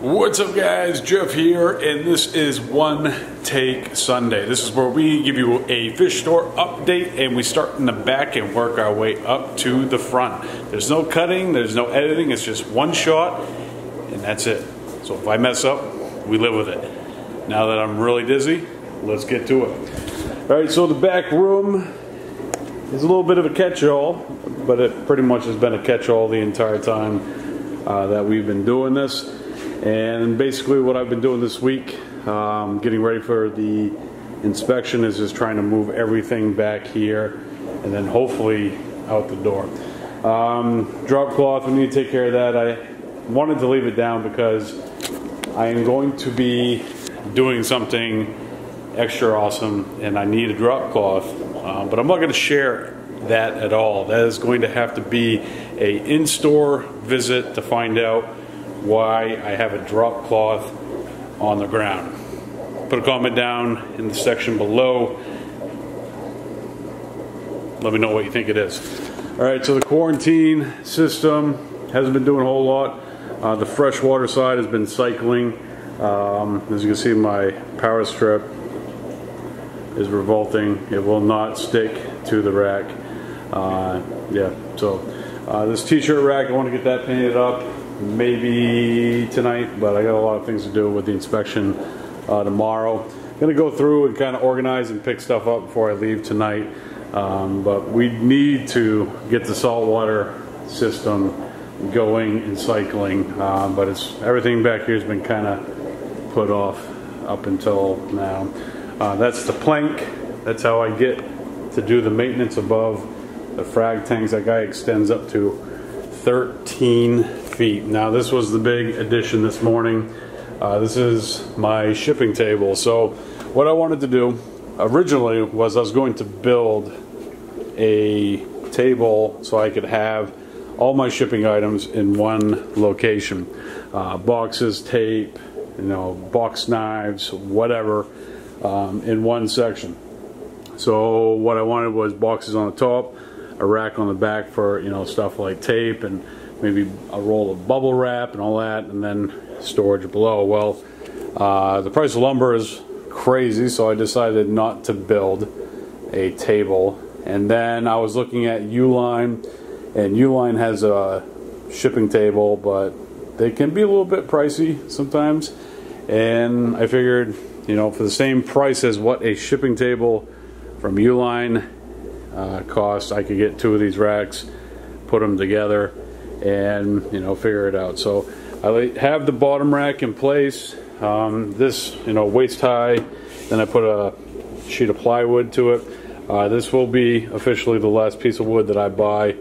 What's up guys, Jeff here, and this is One Take Sunday. This is where we give you a fish store update and we start in the back and work our way up to the front. There's no cutting, there's no editing, it's just one shot and that's it. So if I mess up, we live with it. Now that I'm really dizzy, let's get to it. All right, so the back room is a little bit of a catch-all, but it pretty much has been a catch-all the entire time uh, that we've been doing this. And basically what I've been doing this week, um, getting ready for the inspection is just trying to move everything back here and then hopefully out the door. Um, drop cloth, we need to take care of that. I wanted to leave it down because I am going to be doing something extra awesome and I need a drop cloth, uh, but I'm not going to share that at all. That is going to have to be a in-store visit to find out why I have a drop cloth on the ground. Put a comment down in the section below. Let me know what you think it is. All right, so the quarantine system hasn't been doing a whole lot. Uh, the freshwater side has been cycling. Um, as you can see, my power strip is revolting. It will not stick to the rack. Uh, yeah, so uh, this t-shirt rack, I want to get that painted up maybe tonight, but I got a lot of things to do with the inspection uh, tomorrow. Gonna go through and kind of organize and pick stuff up before I leave tonight. Um, but we need to get the saltwater system going and cycling. Uh, but it's everything back here has been kind of put off up until now. Uh, that's the plank. That's how I get to do the maintenance above the frag tanks. That guy extends up to 13 feet. Now this was the big addition this morning. Uh, this is my shipping table. So what I wanted to do originally was I was going to build a table so I could have all my shipping items in one location. Uh, boxes, tape, you know, box knives, whatever, um, in one section. So what I wanted was boxes on the top, a rack on the back for, you know, stuff like tape and maybe a roll of bubble wrap and all that, and then storage below. Well, uh, the price of lumber is crazy, so I decided not to build a table. And then I was looking at Uline, and Uline has a shipping table, but they can be a little bit pricey sometimes. And I figured, you know, for the same price as what a shipping table from Uline uh, costs, I could get two of these racks, put them together, and you know figure it out. So I have the bottom rack in place. Um, this you know waist high. Then I put a sheet of plywood to it. Uh, this will be officially the last piece of wood that I buy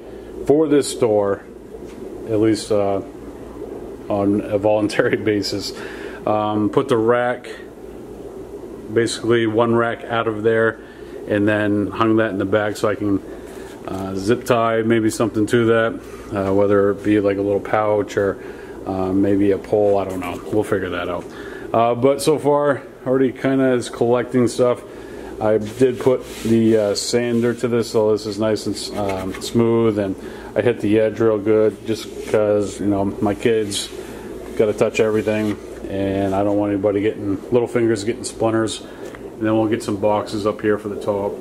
for this store, at least uh, on a voluntary basis. Um, put the rack, basically one rack out of there, and then hung that in the back so I can uh, zip tie maybe something to that uh, whether it be like a little pouch or uh, maybe a pole I don't know. We'll figure that out. Uh, but so far already kind of is collecting stuff. I did put the uh, sander to this so this is nice and um, smooth and I hit the edge real good just because you know my kids got to touch everything and I don't want anybody getting little fingers getting splinters. And then we'll get some boxes up here for the top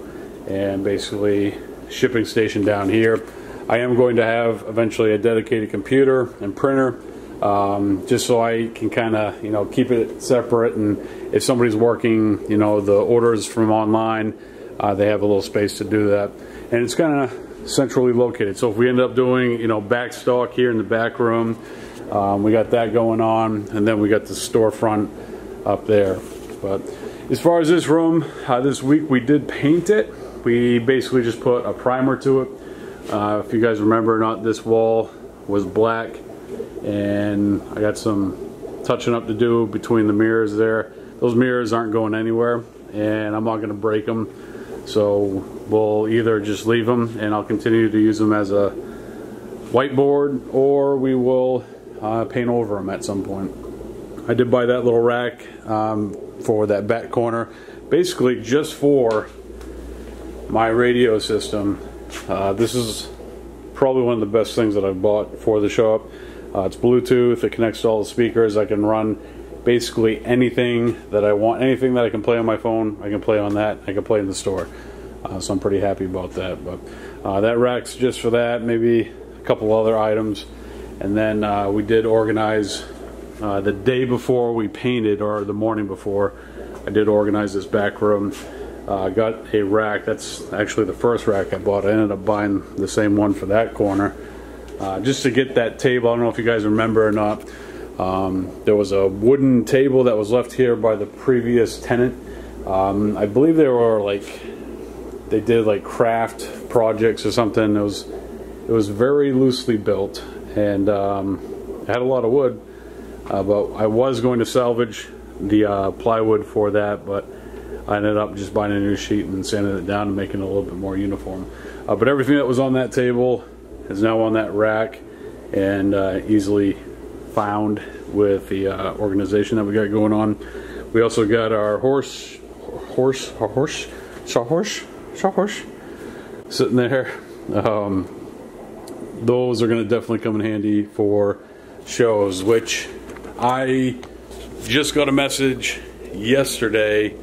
and basically shipping station down here. I am going to have eventually a dedicated computer and printer um, just so I can kind of you know keep it separate. And if somebody's working you know the orders from online uh, they have a little space to do that. And it's kind of centrally located. So if we end up doing you know back stock here in the back room um, we got that going on and then we got the storefront up there. But as far as this room uh, this week we did paint it we basically just put a primer to it. Uh, if you guys remember or not, this wall was black and I got some touching up to do between the mirrors there. Those mirrors aren't going anywhere and I'm not going to break them. So we'll either just leave them and I'll continue to use them as a whiteboard or we will uh, paint over them at some point. I did buy that little rack um, for that back corner basically just for my radio system. Uh, this is probably one of the best things that I've bought for the shop. Uh, it's Bluetooth. It connects to all the speakers. I can run basically anything that I want. Anything that I can play on my phone, I can play on that. I can play in the store. Uh, so I'm pretty happy about that. But uh, that rack's just for that. Maybe a couple other items. And then uh, we did organize uh, the day before we painted, or the morning before, I did organize this back room. Uh, got a rack. That's actually the first rack I bought. I ended up buying the same one for that corner. Uh, just to get that table, I don't know if you guys remember or not. Um, there was a wooden table that was left here by the previous tenant. Um, I believe they were like, they did like craft projects or something. It was, it was very loosely built and um, had a lot of wood. Uh, but I was going to salvage the uh, plywood for that, but I ended up just buying a new sheet and sanding it down and making it a little bit more uniform. Uh, but everything that was on that table is now on that rack and uh, easily found with the uh, organization that we got going on. We also got our horse, horse, horse, sawhorse, sawhorse, sitting there. Um, those are going to definitely come in handy for shows, which I just got a message yesterday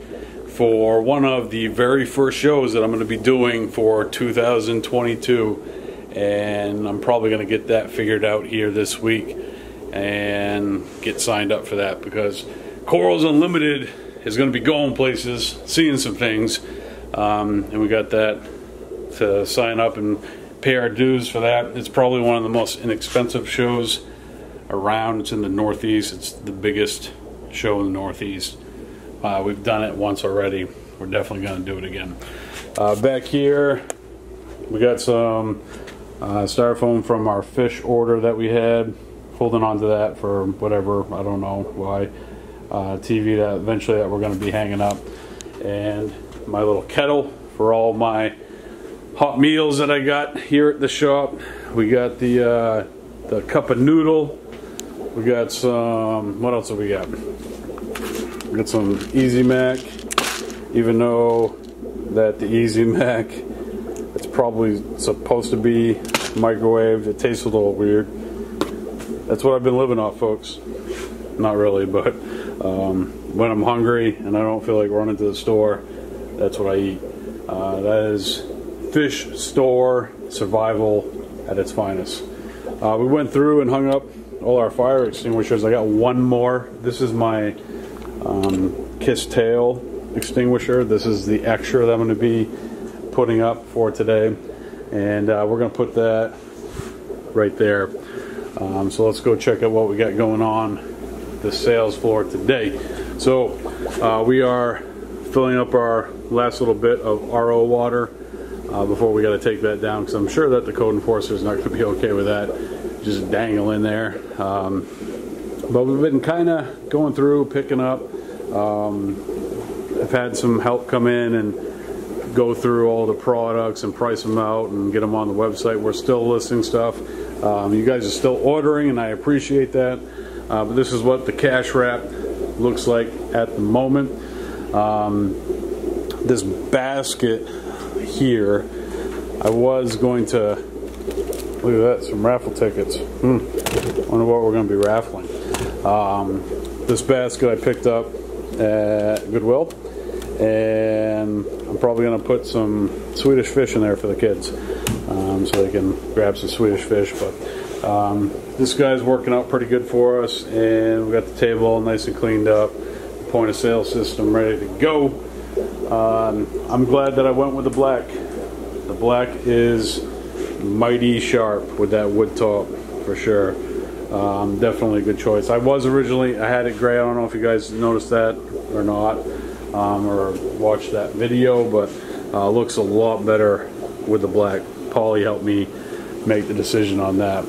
for one of the very first shows that I'm going to be doing for 2022 and I'm probably going to get that figured out here this week and get signed up for that because Corals Unlimited is going to be going places, seeing some things um, and we got that to sign up and pay our dues for that. It's probably one of the most inexpensive shows around. It's in the Northeast. It's the biggest show in the Northeast. Uh, we've done it once already. We're definitely going to do it again. Uh, back here, we got some uh, styrofoam from our fish order that we had. Holding on to that for whatever, I don't know why. Uh, TV that eventually that we're going to be hanging up. And my little kettle for all my hot meals that I got here at the shop. We got the uh, the cup of noodle we got some, what else have we got? Got some Easy Mac, even though that the Easy Mac, it's probably supposed to be microwaved. It tastes a little weird. That's what I've been living off, folks. Not really, but um, when I'm hungry and I don't feel like running to the store, that's what I eat. Uh, that is fish store survival at its finest. Uh, we went through and hung up all our fire extinguishers. I got one more. This is my um, Kiss Tail extinguisher. This is the extra that I'm going to be putting up for today. And uh, we're going to put that right there. Um, so let's go check out what we got going on the sales floor today. So uh, we are filling up our last little bit of RO water uh, before we got to take that down because I'm sure that the code enforcer is not going to be okay with that just dangle in there. Um, but we've been kind of going through, picking up. Um, I've had some help come in and go through all the products and price them out and get them on the website. We're still listing stuff. Um, you guys are still ordering, and I appreciate that. Uh, but this is what the cash wrap looks like at the moment. Um, this basket here, I was going to Look at that, some raffle tickets. Hmm. Wonder what we're going to be raffling. Um, this basket I picked up at Goodwill, and I'm probably going to put some Swedish fish in there for the kids, um, so they can grab some Swedish fish. But um, this guy's working out pretty good for us, and we got the table all nice and cleaned up, point of sale system ready to go. Um, I'm glad that I went with the black. The black is mighty sharp with that wood top for sure. Um, definitely a good choice. I was originally, I had it gray. I don't know if you guys noticed that or not um, or watched that video, but uh, looks a lot better with the black. Polly helped me make the decision on that.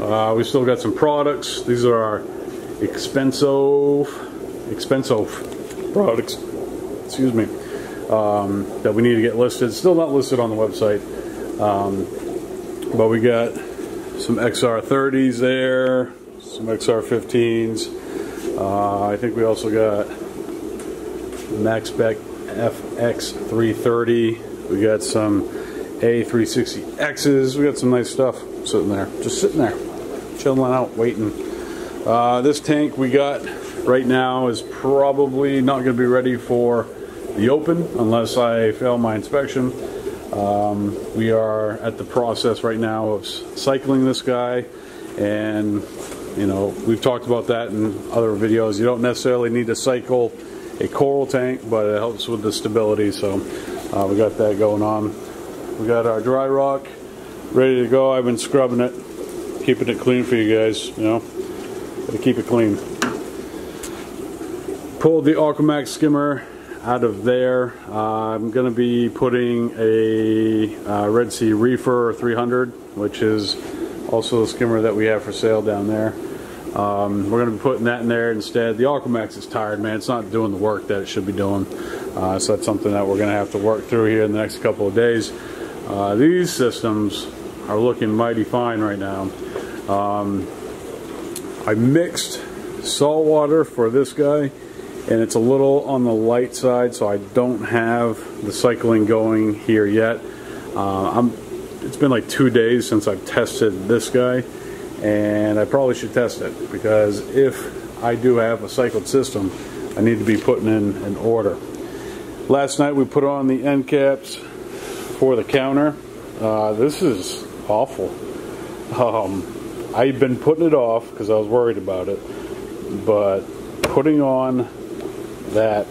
Uh, we still got some products. These are our expensive, expensive products, excuse me, um, that we need to get listed. Still not listed on the website. Um, but we got some XR30s there, some XR15s. Uh, I think we also got Maxspect FX330. We got some A360Xs. We got some nice stuff sitting there, just sitting there. chilling out, waiting. Uh, this tank we got right now is probably not going to be ready for the open unless I fail my inspection. Um, we are at the process right now of cycling this guy and you know we've talked about that in other videos. You don't necessarily need to cycle a coral tank but it helps with the stability so uh, we got that going on. We got our dry rock ready to go. I've been scrubbing it keeping it clean for you guys you know to keep it clean. Pulled the AquaMaxx skimmer out of there. Uh, I'm going to be putting a uh, Red Sea Reefer 300, which is also the skimmer that we have for sale down there. Um, we're going to be putting that in there instead. The AquaMaxx is tired, man. It's not doing the work that it should be doing. Uh, so that's something that we're going to have to work through here in the next couple of days. Uh, these systems are looking mighty fine right now. Um, I mixed salt water for this guy and it's a little on the light side so I don't have the cycling going here yet. Uh, it's been like two days since I've tested this guy and I probably should test it because if I do have a cycled system I need to be putting in an order. Last night we put on the end caps for the counter. Uh, this is awful. Um, I've been putting it off because I was worried about it but putting on that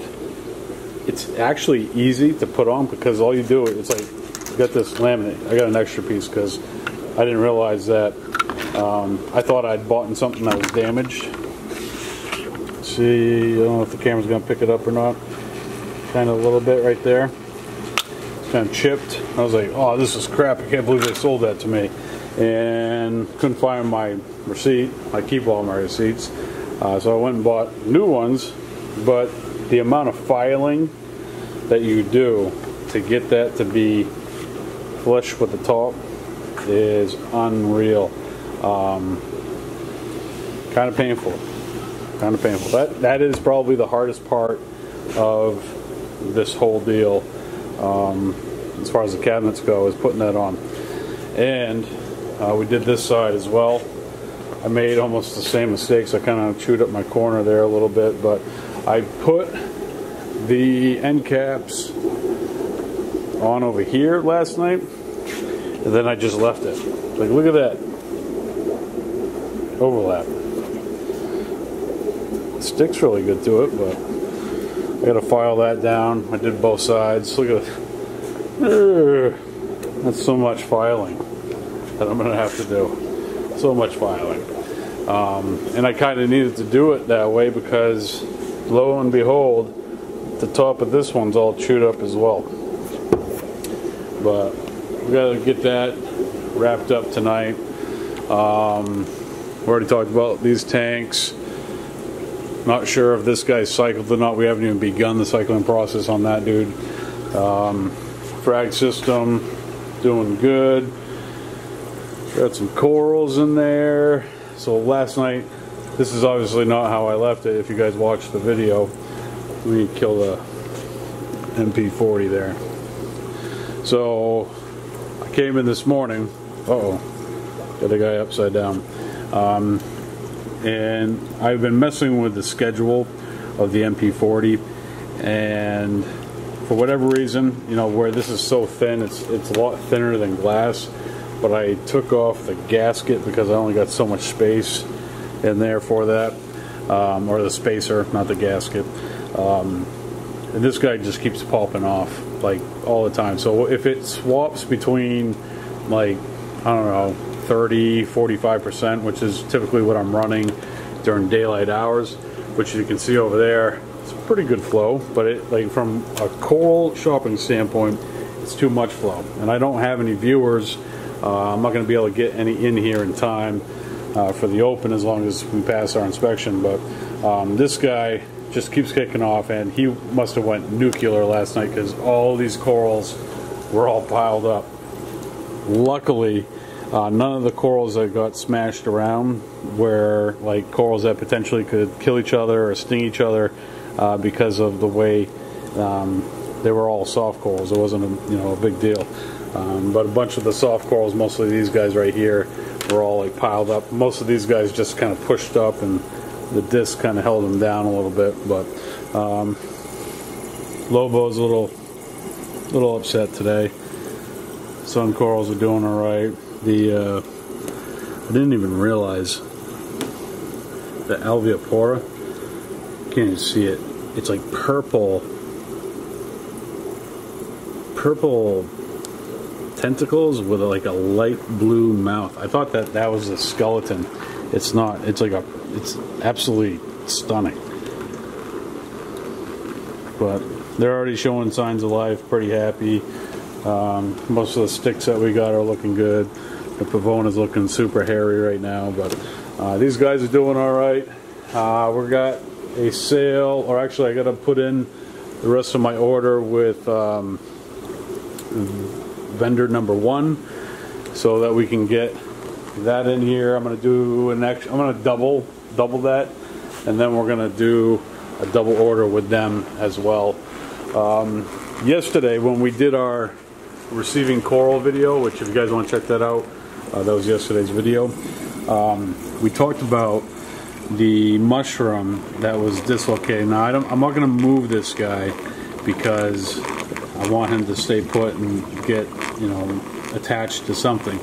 it's actually easy to put on because all you do it's like you got this laminate I got an extra piece because I didn't realize that um, I thought I'd bought in something that was damaged. Let's see I don't know if the camera's gonna pick it up or not. Kind of a little bit right there. It's kind of chipped. I was like oh this is crap. I can't believe they sold that to me. And couldn't find my receipt I keep all my receipts. Uh, so I went and bought new ones but the amount of filing that you do to get that to be flush with the top is unreal. Um, kind of painful. Kind of painful. That that is probably the hardest part of this whole deal, um, as far as the cabinets go, is putting that on. And uh, we did this side as well. I made almost the same mistakes. I kind of chewed up my corner there a little bit, but I put the end caps on over here last night and then I just left it. Like look at that overlap. It sticks really good to it, but I gotta file that down. I did both sides. Look at it. That's so much filing that I'm gonna have to do. So much filing. Um, and I kind of needed to do it that way because lo and behold, the top of this one's all chewed up as well. But we got to get that wrapped up tonight. Um, we already talked about these tanks. Not sure if this guy's cycled or not. We haven't even begun the cycling process on that dude. Um, frag system doing good. Got some corals in there. So last night this is obviously not how I left it. If you guys watched the video, we killed a MP40 there. So I came in this morning. Uh oh, got a guy upside down. Um, and I've been messing with the schedule of the MP40, and for whatever reason, you know, where this is so thin, it's it's a lot thinner than glass. But I took off the gasket because I only got so much space in there for that, um, or the spacer, not the gasket. Um, and this guy just keeps popping off like all the time. So if it swaps between like I don't know 30, 45 percent, which is typically what I'm running during daylight hours, which you can see over there, it's a pretty good flow. But it like from a coral shopping standpoint, it's too much flow, and I don't have any viewers. Uh, I'm not going to be able to get any in here in time uh, for the open as long as we pass our inspection. But um, this guy just keeps kicking off, and he must have went nuclear last night because all these corals were all piled up. Luckily, uh, none of the corals that got smashed around were like corals that potentially could kill each other or sting each other uh, because of the way um, they were all soft corals. It wasn't a you know a big deal. Um, but a bunch of the soft corals, mostly these guys right here, were all like piled up. Most of these guys just kind of pushed up and the disc kind of held them down a little bit. But um, Lobo's a little, little upset today. Sun corals are doing all right. The uh, I didn't even realize the Alveopora. Can't even see it. It's like purple, purple tentacles with like a light blue mouth. I thought that that was a skeleton. It's not. It's like a. It's absolutely stunning. But they're already showing signs of life. Pretty happy. Um, most of the sticks that we got are looking good. The Pavona is looking super hairy right now, but uh, these guys are doing all right. Uh, we got a sale, or actually, I got to put in the rest of my order with um, vendor number one, so that we can get that in here. I'm going to do an extra. I'm to double double that, and then we're going to do a double order with them as well. Um, yesterday, when we did our receiving coral video, which if you guys want to check that out, uh, that was yesterday's video. Um, we talked about the mushroom that was dislocated. Now I am not going to move this guy because I want him to stay put and get you know attached to something.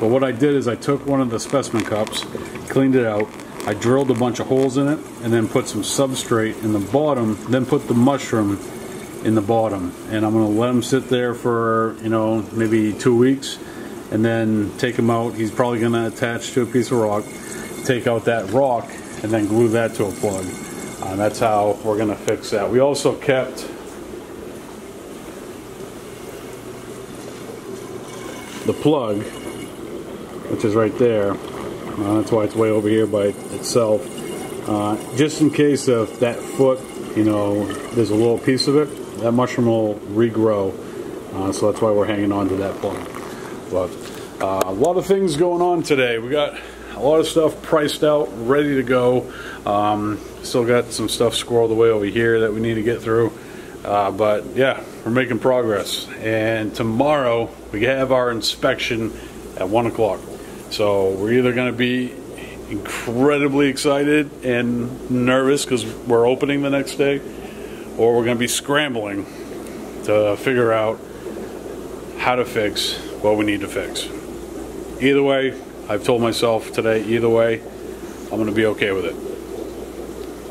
But what I did is I took one of the specimen cups, cleaned it out, I drilled a bunch of holes in it, and then put some substrate in the bottom, then put the mushroom in the bottom. And I'm going to let him sit there for, you know, maybe two weeks, and then take him out. He's probably going to attach to a piece of rock, take out that rock, and then glue that to a plug. Uh, that's how we're going to fix that. We also kept the plug, which is right there. Uh, that's why it's way over here by itself. Uh, just in case of that foot, you know, there's a little piece of it, that mushroom will regrow. Uh, so that's why we're hanging on to that plug. But uh, a lot of things going on today. We got a lot of stuff priced out, ready to go. Um, still got some stuff squirreled away over here that we need to get through. Uh, but yeah, we're making progress. And tomorrow we have our inspection at 1 o'clock. So we're either going to be incredibly excited and nervous because we're opening the next day, or we're going to be scrambling to figure out how to fix what we need to fix. Either way, I've told myself today, either way, I'm going to be okay with it.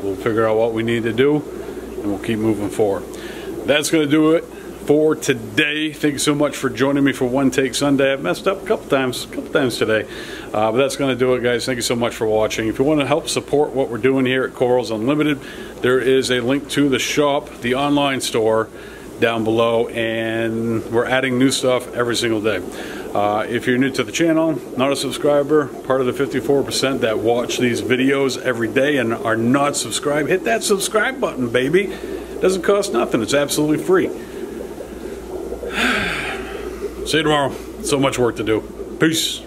We'll figure out what we need to do and we'll keep moving forward. That's going to do it for today. Thank you so much for joining me for One Take Sunday. I've messed up a couple times, a couple times today, uh, but that's going to do it, guys. Thank you so much for watching. If you want to help support what we're doing here at Corals Unlimited, there is a link to the shop, the online store, down below, and we're adding new stuff every single day. Uh, if you're new to the channel, not a subscriber, part of the 54% that watch these videos every day and are not subscribed, hit that subscribe button, baby. Doesn't cost nothing. It's absolutely free. See you tomorrow. So much work to do. Peace.